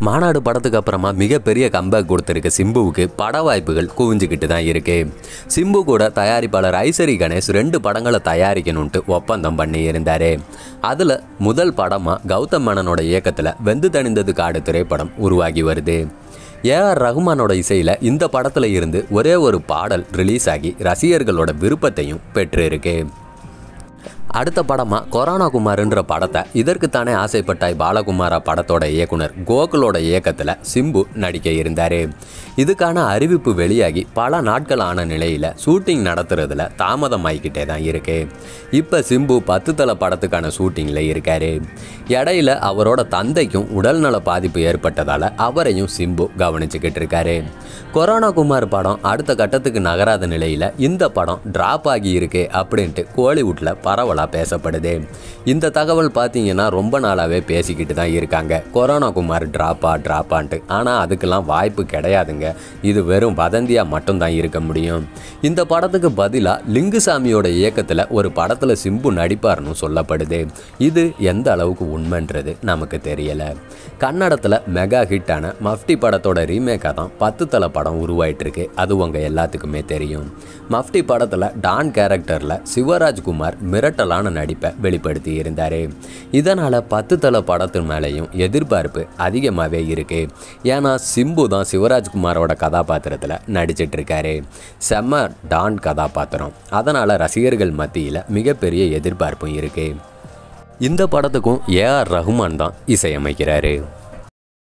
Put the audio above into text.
மாநாடு படத்துக்கு அப்புறமா மிகப்பெரிய கம்பேக் கொடுத்துருக்க சிம்புவுக்கு பட வாய்ப்புகள் குவிஞ்சுக்கிட்டு தான் இருக்கு. சிம்பு கூட தயாரிப்பாளர் ஐசரி கணேஷ் ரெண்டு படங்களை தயாரிக்கணும்ட்டு ஒப்பந்தம் பண்ணி இருந்தார் அதில் முதல் படமாக கௌதம் மேனனோட இயக்கத்தில் வெந்து தணிந்தது காடு திரைப்படம் உருவாகி வருது. ஏஆர் ரகுமானோட இசையில் இந்த படத்தில் இருந்து ஒரே ஒரு பாடல் ரிலீஸ் ஆகி ரசிகர்களோட விருப்பத்தையும் பெற்றிருக்கு. அடுத்த படமாக கொரோனா குமார்ன்ற படத்தை. இதற்கு தானே ஆசைப்பட்டாய் பாலகுமாரா படத்தோட இயக்குனர். கோகுலோட இயக்கத்தில் சிம்பு நடிக்க இருந்தார். இதுக்கான அறிவிப்பு வெளியாகி பல நாட்கள் ஆன நிலையில் ஷூட்டிங் நடத்துறதுல தாமதம் ஆகிக்கிட்டே தான் இருக்கு. இப்போ சிம்பு பத்து தலை படத்துக்கான ஷூட்டிங்கில் இருக்காரு. இடையில அவரோட தந்தைக்கும் உடல்நல பாதிப்பு ஏற்பட்டதால் அவரையும் சிம்பு கவனிச்சுக்கிட்டு இருக்காரு. கொரோனா குமார் படம் அடுத்த கட்டத்துக்கு நகராத நிலையில் இந்த படம் டிராப் ஆகி இருக்கு அப்படின்ட்டு கோலிவுட்டில் பரவலாக பேசப்படுது. இந்த தகவல் பார்த்தீங்கன்னா ரொம்ப நாளாகவே பேசிக்கிட்டு தான் இருக்காங்க. கொரோனா குமார் ட்ராப்பா ட்ராப்பான்ட்டு. ஆனால் அதுக்கெல்லாம் வாய்ப்பு கிடையாதுங்க. இது வெறும் வதந்தியாக மட்டும்தான் இருக்க முடியும். இந்த படத்துக்கு பதிலாக லிங்குசாமியோட இயக்கத்தில் ஒரு படத்தில் சிம்பு நடிப்பார்னு சொல்லப்படுது. இது எந்த அளவுக்கு உண்மைன்றது நமக்கு தெரியலை. கன்னடத்தில் மெகா ஹிட்டான மஃப்டி படத்தோட ரீமேக்காக தான் பத்து தலை படம் உருவாயிட்டு இருக்கு அது உங்கள் எல்லாத்துக்குமே தெரியும். மஃப்டி படத்தில் டான் கேரக்டரில் சிவராஜ்குமார் மிரட்டலான நடிப்பை வெளிப்படுத்தி இருந்தார். இதனால் பத்து தலை படத்து மேலேயும் எதிர்பார்ப்பு அதிகமாகவே இருக்குது ஏன்னா சிம்பு தான் சிவராஜ்குமாரோட கதாபாத்திரத்தில் நடிச்சிட்ருக்காரு. செம்ம டான் கதாபாத்திரம். அதனால் ரசிகர்கள் மத்தியில் மிகப்பெரிய எதிர்பார்ப்பும் இருக்குது இந்த படத்துக்கும் ஏஆர் ரஹ்மான் தான் இசையமைக்கிறாரு.